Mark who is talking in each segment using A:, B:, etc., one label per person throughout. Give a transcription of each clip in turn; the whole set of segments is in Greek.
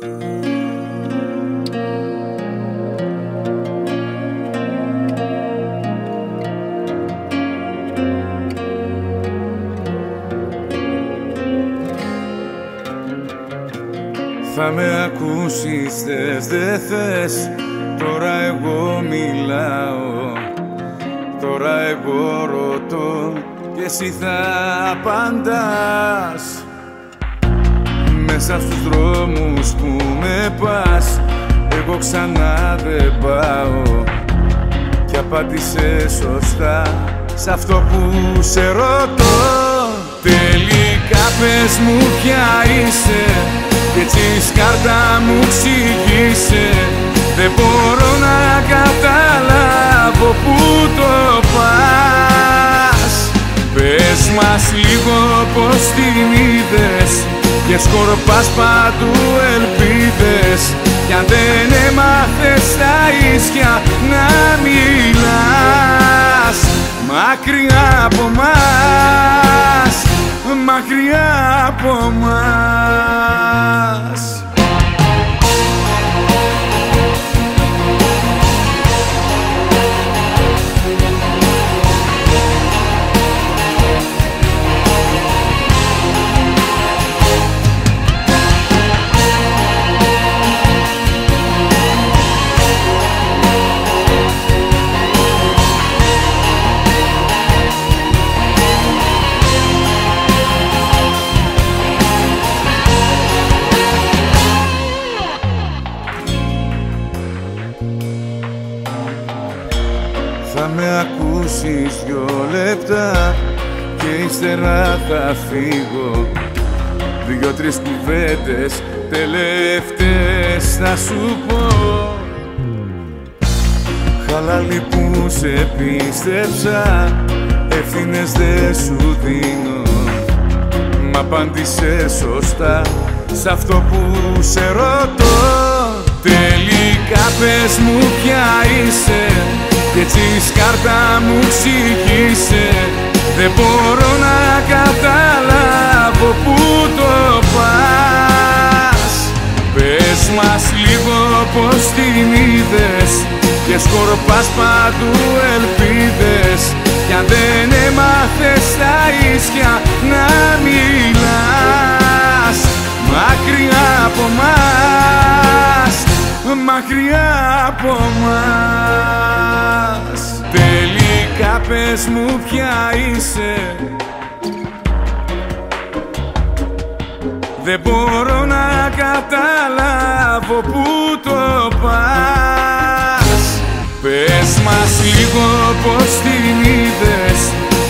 A: Θα με ακούσεις θες δε θες. Τώρα εγώ μιλάω. Τώρα εγώ ρωτώ. Και εσύ θα απαντάς Μέσα στους δρόμους που με πας. Εγώ ξανά δεν πάω. Κι απάντησες σωστά Σ' αυτό που σε ρωτώ. Τελικά πες μου ποια είσαι. Κι έτσι κάρτα μου ξηγήσε Δεν μπορώ να καταλάβω που το πας. Πες μας λίγο πως την είδες Και σκορπάς παντού ελπίδες. Κι αν δεν έμαθες στα ίσια να μιλάς. Μακριά από μας μακριά από μας Θα με ακούσεις δυο λεπτά και ύστερα θα φύγω. Δυο-τρεις κουβέντες τελευταίες θα σου πω. Χαλάλι που σε πίστεψα ευθύνες δεν σου δίνω. Μ' απάντησες σωστά σ' αυτό που σε ρωτώ. Τελικά πες μου ποια είσαι κι έτσι σκάρτα μου ξηγήσε Δεν μπορώ να καταλάβω που το πας. Πες μας λίγο πως την είδες Και σκορπάς παντού ελπίδες. Κι αν δεν έμαθες στα ίσια να μιλάς. Μακριά από μας Μακριά από μας πες μου ποια είσαι. Δεν μπορώ να καταλάβω που το πας. Πες μας λίγο πως την είδες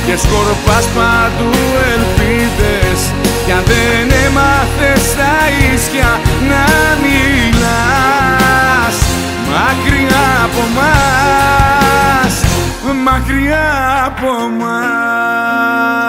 A: Και σκορπάς παντού ελπίδες. Κι αν δεν έμαθες στα ίσια να μιλάς Μακριά από μας. Μακριά por más.